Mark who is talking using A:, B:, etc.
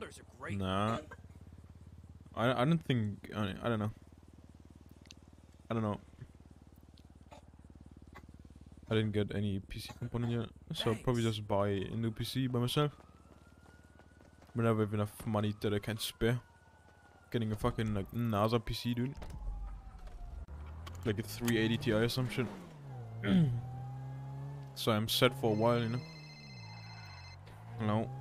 A: Founders are great.
B: Nah. I I don't think I, I don't know. I don't know. I didn't get any PC component yet, so I'll probably just buy a new PC by myself. But I have enough money that I can spare. Getting a fucking like NASA PC, dude. Like a 380 Ti or some shit. so I'm set for a while, you know. No.